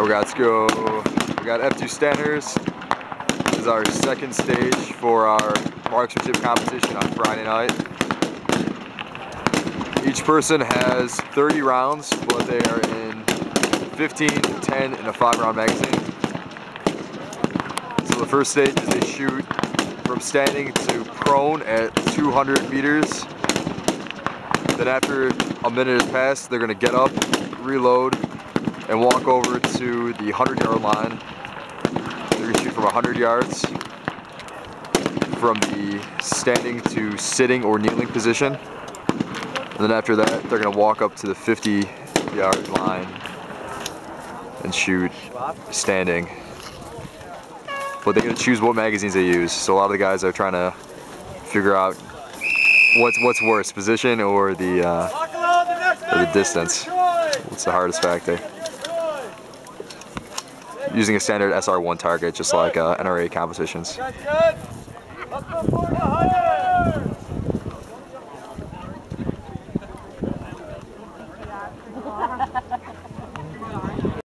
Oh, we got to go. We got F2 Sandhurst. This is our second stage for our marksmanship competition on Friday night. Each person has 30 rounds, but they are in 15, 10, and a 5 round magazine. So the first stage is they shoot from standing to prone at 200 meters. Then after a minute has passed, they're gonna get up, reload, and walk over to the 100 yard line. They're gonna shoot from 100 yards from the standing to sitting or kneeling position. And then after that, they're gonna walk up to the 50 yard line and shoot standing. But they're gonna choose what magazines they use. So a lot of the guys are trying to figure out what's what's worse, position or the uh, or the distance. What's the hardest factor? Using a standard SR1 target, just like uh, NRA competitions.